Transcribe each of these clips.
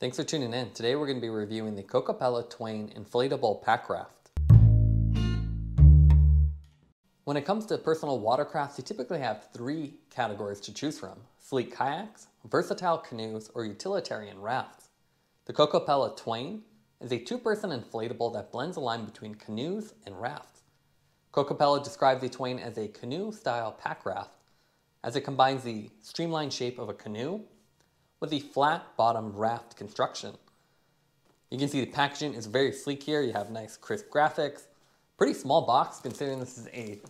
Thanks for tuning in. Today we're going to be reviewing the Kokopelli Twain Inflatable Pack Raft. When it comes to personal watercrafts, you typically have three categories to choose from. Sleek kayaks, versatile canoes, or utilitarian rafts. The Kokopelli Twain is a two-person inflatable that blends a line between canoes and rafts. Kokopelli describes the Twain as a canoe-style pack raft as it combines the streamlined shape of a canoe with the flat bottom raft construction. You can see the packaging is very sleek here. You have nice crisp graphics. Pretty small box considering this is a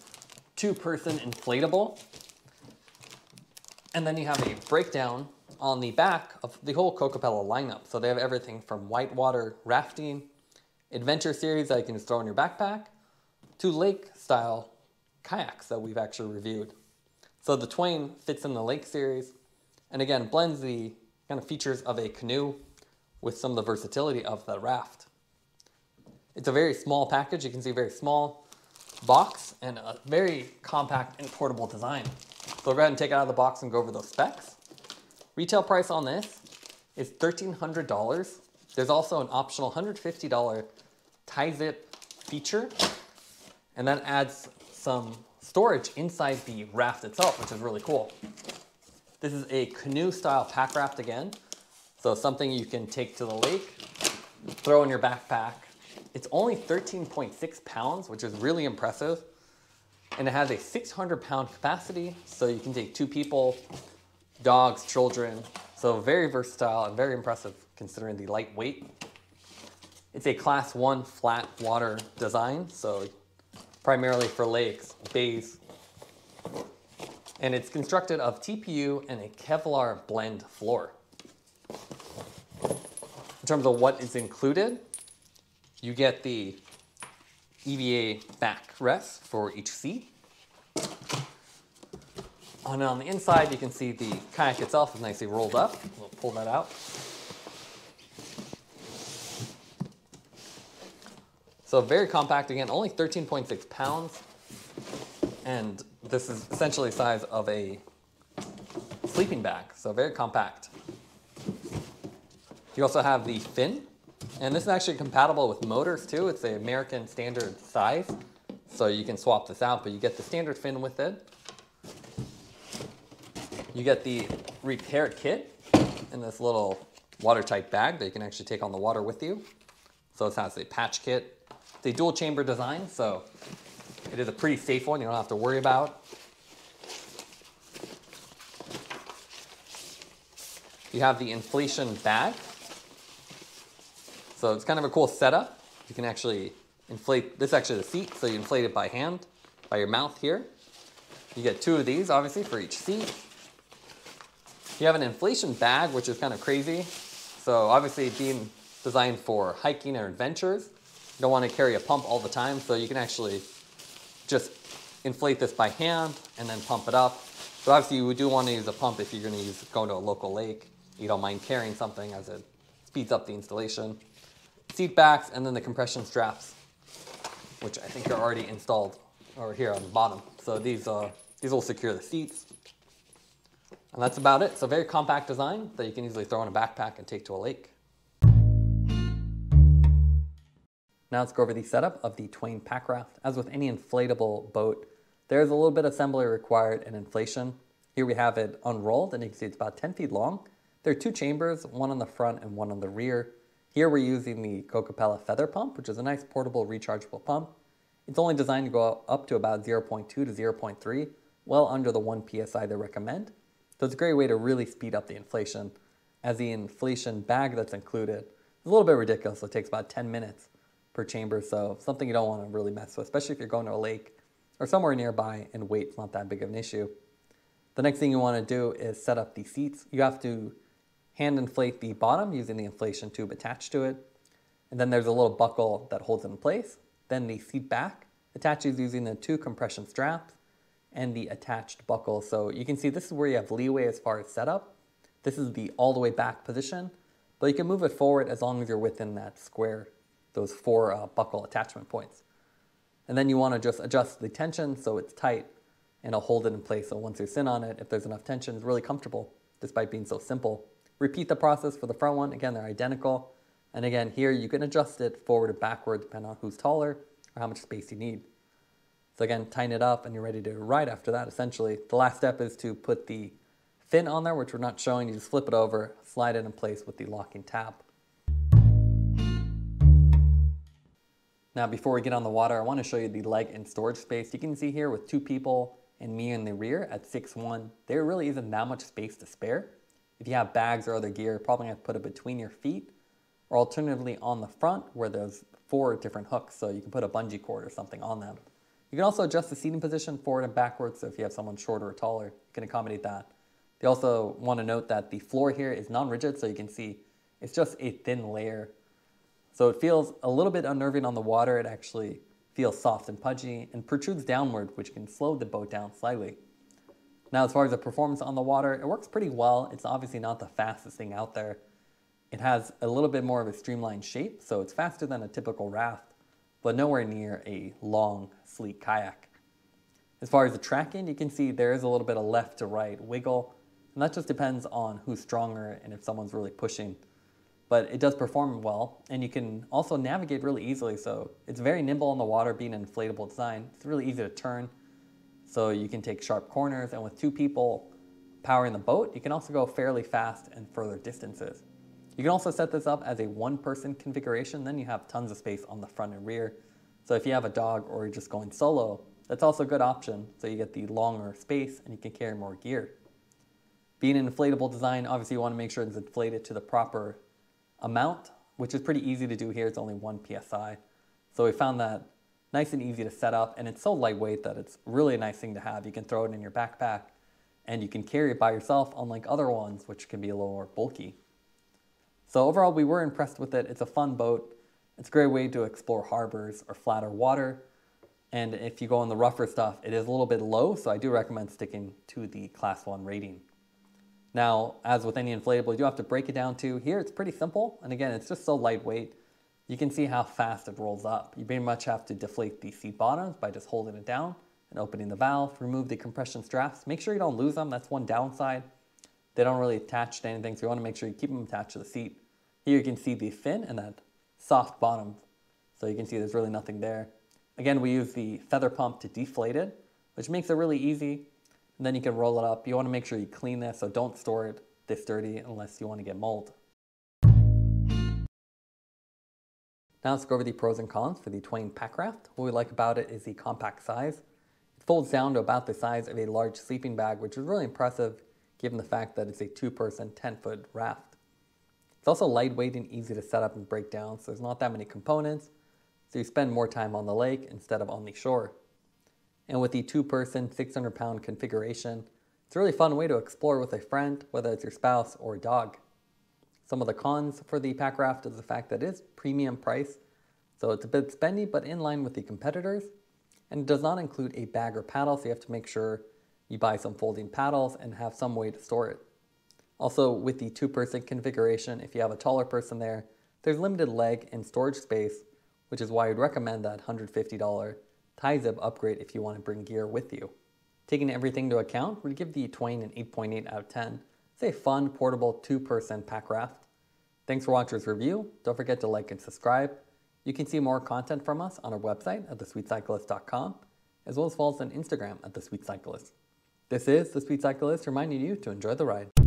two person inflatable. And then you have a breakdown on the back of the whole Kokopelli lineup. So they have everything from whitewater rafting, adventure series that you can just throw in your backpack, to lake style kayaks that we've actually reviewed. So the Twain fits in the lake series and again blends the kind of features of a canoe with some of the versatility of the raft. It's a very small package. You can see a very small box and a very compact and portable design. So we'll go ahead and take it out of the box and go over those specs. Retail price on this is $1,300. There's also an optional $150 TiZip feature and that adds some storage inside the raft itself, which is really cool. This is a canoe style pack raft again. So something you can take to the lake, throw in your backpack. It's only 13.6 pounds, which is really impressive. And it has a 600 pound capacity, so you can take two people, dogs, children. So very versatile and very impressive considering the lightweight. It's a class one flat water design, so primarily for lakes, bays, and it's constructed of TPU and a Kevlar blend floor. In terms of what is included, you get the EVA backrest for each seat. And on the inside, you can see the kayak itself is nicely rolled up. We'll pull that out. So very compact again, only 13.6 pounds. And this is essentially the size of a sleeping bag, so very compact. You also have the fin, and this is actually compatible with motors too. It's the American standard size, so you can swap this out, but you get the standard fin with it. You get the repair kit in this little watertight bag that you can actually take on the water with you. So this has a patch kit. It's a dual chamber design, so it is a pretty safe one, you don't have to worry about. You have the inflation bag. So it's kind of a cool setup. You can actually inflate, this is actually the seat, so you inflate it by hand, by your mouth here. You get two of these, obviously, for each seat. You have an inflation bag, which is kind of crazy. So obviously being designed for hiking or adventures, you don't want to carry a pump all the time, so you can actually just inflate this by hand and then pump it up. So obviously you do want to use a pump if you're going to use go to a local lake. You don't mind carrying something as it speeds up the installation. Seat backs and then the compression straps, which I think are already installed over here on the bottom. So these, uh, these will secure the seats. And that's about it. A very compact design that you can easily throw in a backpack and take to a lake. Now let's go over the setup of the Twain Packraft. As with any inflatable boat, there's a little bit of assembly required and inflation. Here we have it unrolled and you can see it's about 10 feet long. There are two chambers, one on the front and one on the rear. Here we're using the Kokopelli feather pump, which is a nice portable rechargeable pump. It's only designed to go up to about 0.2 to 0.3, well under the 1 psi they recommend. So it's a great way to really speed up the inflation, as the inflation bag that's included is a little bit ridiculous. It takes about 10 minutes per chamber, so something you don't want to really mess with, especially if you're going to a lake or somewhere nearby and weight's not that big of an issue. The next thing you want to do is set up the seats. You have to hand inflate the bottom using the inflation tube attached to it. And then there's a little buckle that holds it in place. Then the seat back attaches using the two compression straps and the attached buckle. So you can see this is where you have leeway as far as setup. This is the all the way back position, but you can move it forward as long as you're within that square those four uh, buckle attachment points. And then you want to just adjust the tension so it's tight and it'll hold it in place. So once you sit on it, if there's enough tension, it's really comfortable despite being so simple. Repeat the process for the front one. Again, they're identical. And again, here you can adjust it forward and backward depending on who's taller or how much space you need. So again, tighten it up and you're ready to ride after that essentially. The last step is to put the fin on there, which we're not showing. You just flip it over, slide it in place with the locking tab. Now before we get on the water, I want to show you the leg and storage space. You can see here with two people and me in the rear at 6'1", there really isn't that much space to spare. If you have bags or other gear, you're probably have to put it between your feet or alternatively on the front where there's four different hooks so you can put a bungee cord or something on them. You can also adjust the seating position forward and backwards so if you have someone shorter or taller, you can accommodate that. They also want to note that the floor here is non-rigid so you can see it's just a thin layer. So it feels a little bit unnerving on the water. It actually feels soft and pudgy and protrudes downward which can slow the boat down slightly. Now as far as the performance on the water, it works pretty well. It's obviously not the fastest thing out there. It has a little bit more of a streamlined shape, so it's faster than a typical raft, but nowhere near a long, sleek kayak. As far as the tracking, you can see there is a little bit of left to right wiggle, and that just depends on who's stronger and if someone's really pushing. But it does perform well, and you can also navigate really easily, so it's very nimble on the water being an inflatable design. It's really easy to turn, so you can take sharp corners, and with two people powering the boat, you can also go fairly fast and further distances. You can also set this up as a one person configuration, then you have tons of space on the front and rear. So if you have a dog or you're just going solo, that's also a good option. So you get the longer space and you can carry more gear. Being an inflatable design, obviously you want to make sure it's inflated to the proper amount, which is pretty easy to do here. It's only one PSI. So we found that nice and easy to set up and it's so lightweight that it's really a nice thing to have. You can throw it in your backpack and you can carry it by yourself unlike other ones which can be a little more bulky. So overall, we were impressed with it. It's a fun boat. It's a great way to explore harbors or flatter water. And if you go on the rougher stuff, it is a little bit low, so I do recommend sticking to the class one rating. Now, as with any inflatable, you do have to break it down too. Here, it's pretty simple. And again, it's just so lightweight. You can see how fast it rolls up. You pretty much have to deflate the seat bottoms by just holding it down and opening the valve, remove the compression straps. Make sure you don't lose them. That's one downside. They don't really attach to anything, so you want to make sure you keep them attached to the seat. Here you can see the fin and that soft bottom. So you can see there's really nothing there. Again, we use the feather pump to deflate it, which makes it really easy. And then you can roll it up. You want to make sure you clean this, so don't store it this dirty unless you want to get mold. Now let's go over the pros and cons for the Twain Packraft. What we like about it is the compact size. It folds down to about the size of a large sleeping bag, which is really impressive given the fact that it's a two-person 10-foot raft. It's also lightweight and easy to set up and break down, so there's not that many components, so you spend more time on the lake instead of on the shore. And with the two-person, 600-pound configuration, it's a really fun way to explore with a friend, whether it's your spouse or a dog. Some of the cons for the Packraft is the fact that it is premium price, so it's a bit spendy but in line with the competitors, and it does not include a bag or paddle, so you have to make sure you buy some folding paddles and have some way to store it. Also, with the two-person configuration, if you have a taller person there, there's limited leg and storage space, which is why I'd recommend that $150 TiZip upgrade if you want to bring gear with you. Taking everything into account, we'd give the Twain an 8.8 out of 10. It's a fun, portable, two-person Packraft. Thanks for watching this review. Don't forget to like and subscribe. You can see more content from us on our website at thesweetcyclist.com, as well as follow us on Instagram at thesweetcyclist. This is The Sweet Cyclist reminding you to enjoy the ride.